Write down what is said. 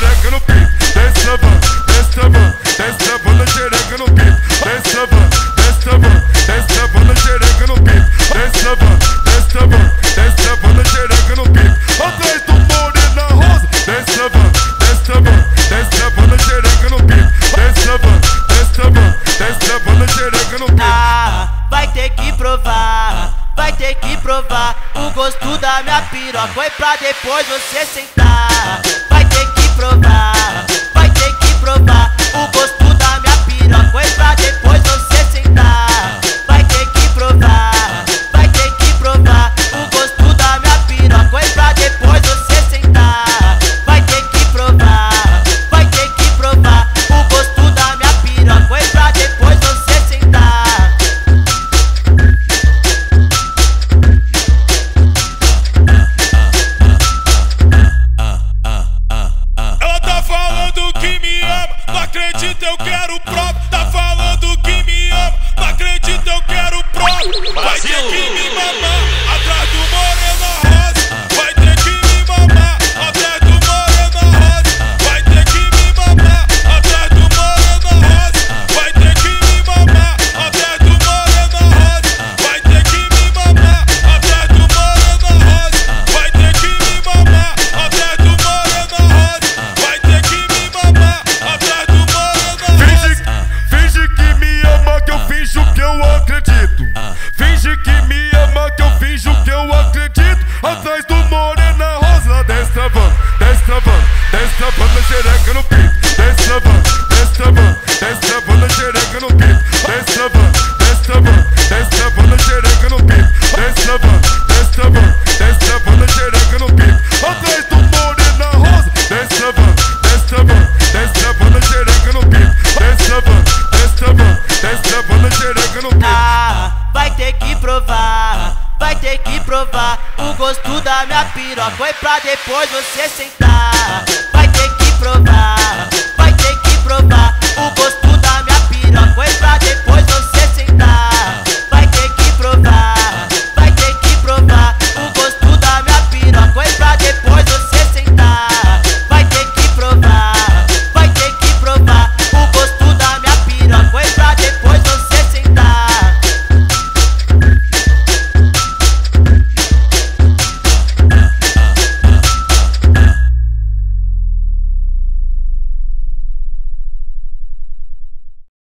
desce desce desce no pique, desce na van, desce no pique, desce na van, desce no do morena rosa, desce desce no pique, desce no. Ah, vai ter que provar vai ter que provar o gosto da minha piroca. Foi pra depois você sentar provar. Brasil! fazla trouble, Destabım trouble, Müşerek trouble, ter que provar o gosto da minha piroca. Foi pra depois você sentar.